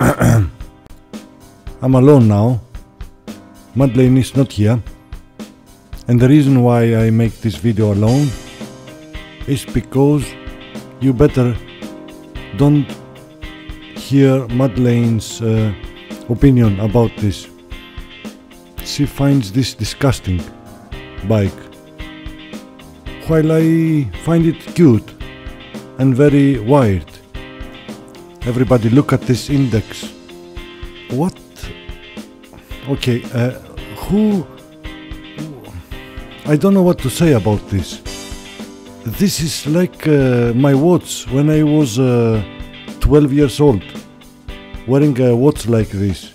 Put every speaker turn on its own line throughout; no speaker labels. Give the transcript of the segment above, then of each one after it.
I'm alone now. Madeleine is not here. And the reason why I make this video alone is because you better don't hear Madeleine's uh, opinion about this. She finds this disgusting bike. While I find it cute and very wired. Everybody look at this index. What? Okay, uh, who? I don't know what to say about this. This is like uh, my watch when I was uh, 12 years old, wearing a watch like this.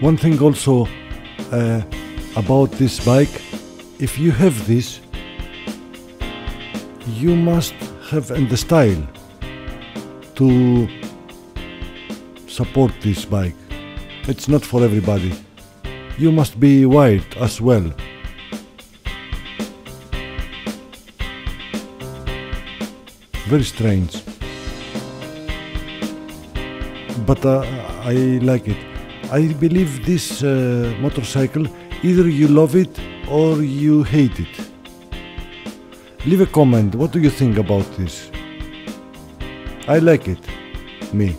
One thing also uh, about this bike, if you have this, you must have and the style to support this bike. It's not for everybody. You must be wired as well. Very strange. But uh, I like it. I believe this uh, motorcycle either you love it or you hate it. Leave a comment. What do you think about this? I like it. Me.